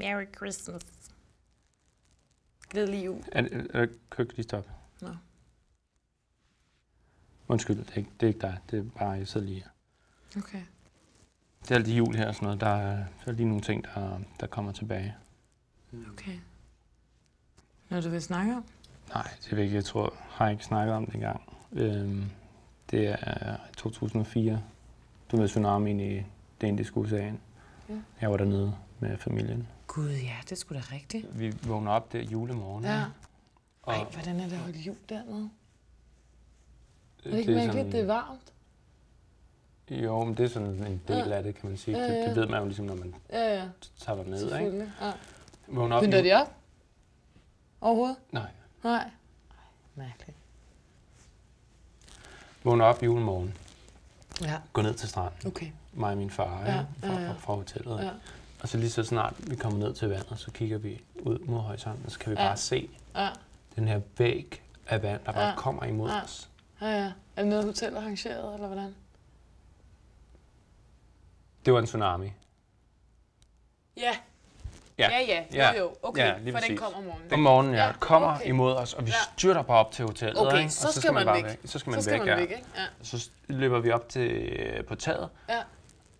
Merry Christmas. Glædelig jul. Er, er, er, kan ikke lige stoppe? Nå. Undskyld, det er, ikke, det er ikke dig. Det er bare, jeg sidder lige her. Okay. Det er altid jul her og sådan noget. Der er, så er lige nogle ting, der, der kommer tilbage. Okay. Noget, du vil snakke om? Nej, det er ikke. Jeg tror, har jeg ikke snakket om det engang. Øhm, det er 2004. Du med tsunamien i det indiske ocean. Ja. Jeg var dernede med familien. Gud, ja, det skulle da rigtigt. Vi vågner op der julemorgen. Ja. Og Ej, hvordan er det holdt jul dernede? Er det det ikke er mærkeligt, sådan- det er varmt? Jo, men det er sådan en del Ja. af det, kan man sige. Ja, Det, ja. det ved man jo ligesom, når man Ja, ja, tager derned. Ikke? Ja. Vågner op Pynter de op? Overhovedet? Nej. Nej. Ej, mærkeligt. Vågner op julemorgen. Ja, Går ned til stranden. okay. Mig og min far Ja, ja, ja, ja. fra, fra hotellet. Ja. Og så lige så snart vi kommer ned til vandet, så kigger vi ud mod horisonten, og så kan vi Ja. bare se Ja, den her væg af vand, der bare Ja. kommer imod Ja. os. ja, ja. Er det noget, har arrangeret, eller hvordan? Det var en tsunami. Ja. Ja. Ja, ja. Ja. Jo, jo. Okay, Ja, for den præcis. kommer om morgenen. Om morgenen, ja. Ja, Kommer okay. imod os, og vi Ja. styrter bare op til hotellet. Okay, ikke? så og skal man bare væk. Så skal man Så skal væk, man ja. væk, ikke? Ja. Så løber vi op til, øh, på taget, ja.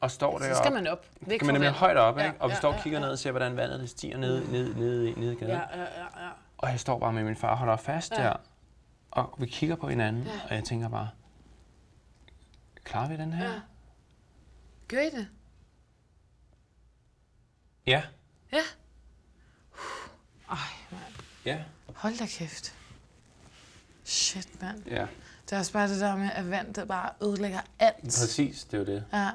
Og står Så deroppe. skal man op. Væk Skal man nemlig højt op, Ja, ikke? Og vi ja, står og ja, kigger ja. ned og ser, hvordan vandet det stiger ned, ned, ned, ned i gaden. Ja, ja, ja, ja. Og jeg står bare med min far og holder fast Ja. der. Og vi kigger på hinanden, Ja. og jeg tænker bare, klarer vi den her? Ja. Gør I det? Ja. Ja. Ej, mand. Ja. Hold da kæft. Shit, mand. Ja. Det er også bare det der med, at vand det bare ødelægger alt. Præcis, det er jo det. Ja.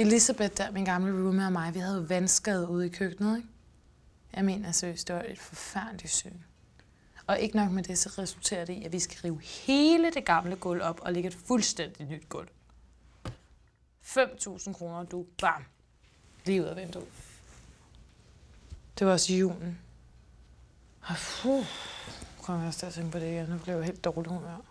Elisabeth, der, min gamle roomie og mig, vi havde vandskade ude i køkkenet, ikke? Jeg mener seriøst, det var et forfærdeligt syn. Og ikke nok med det, så resulterer det i, at vi skal rive hele det gamle gulv op og lægge et fuldstændig nyt gulv. 5.000 kroner, du bam, lige ud af vinduet. Det var også i julen. Og puh, kom jeg også til at tænke på det igen. Nu blev jeg helt dårlig humør.